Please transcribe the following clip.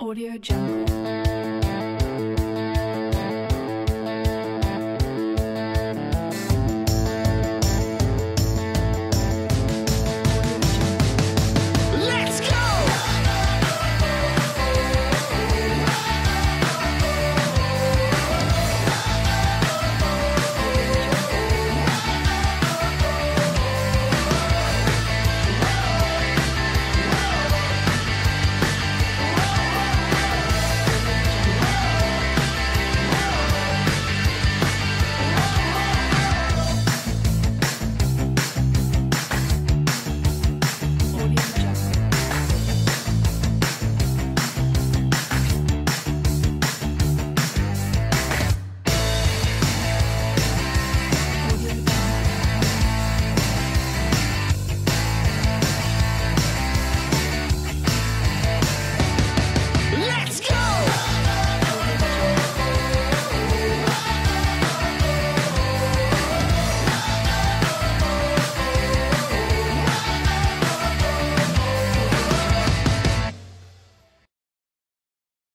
Audio Jungle.